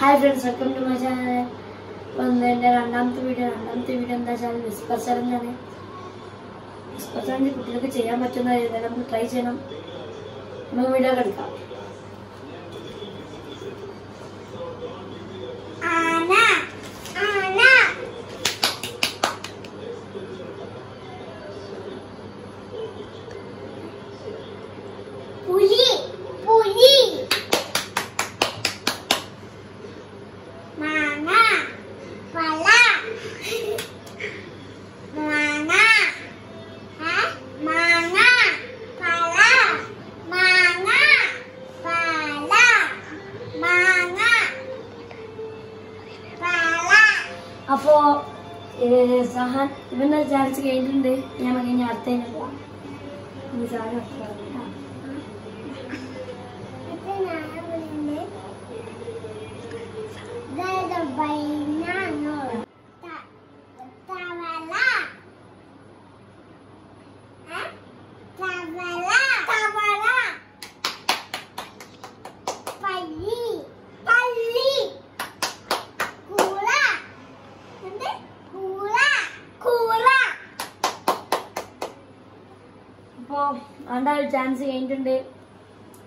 Hi friends welcome to my channel വന്ന് എന്റെ രണ്ടാമത്തെ വീഡിയോ രണ്ടാമത്തെ വീഡിയോ എന്താ വെച്ചാൽ വിസ്പർ ചലഞ്ചാണ് വിസ്പർ ചലഞ്ച് കുട്ടികൾക്ക് ചെയ്യാൻ പറ്റുന്ന രീതിയിൽ നമുക്ക് ട്രൈ ചെയ്യണം. നമുക്ക് വീഡിയോ എടുക്കാം. അപ്പോ സഹാൻ ഇവന്റെ ചാൻസ് കഴിഞ്ഞിട്ടുണ്ട്. ഞാൻ കഴിഞ്ഞ അടുത്തതിന് പോവാം. അപ്പോ രണ്ടാൾ ചാൻസ് കഴിഞ്ഞിട്ടുണ്ട്.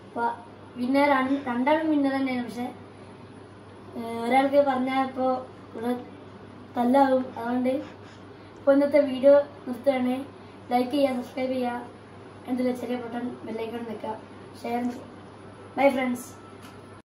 അപ്പോൾ വിന്നർ രണ്ടാളും വിന്നർ തന്നെയാണ്. പക്ഷെ ഒരാൾക്ക് ഒരാൾക്ക് പറഞ്ഞപ്പോ ഇവിടെ തല്ലാവും. അതുകൊണ്ട് ഇപ്പോൾ ഇന്നത്തെ വീഡിയോ നിർത്തുകയാണ്. ലൈക്ക് ചെയ്യുക സബ്സ്ക്രൈബ് ചെയ്യുക. എന്തെങ്കിലും ചെറിയ ബട്ടൺ ബെല്ലൈക്കൺ നിൽക്കുക. Share bye friends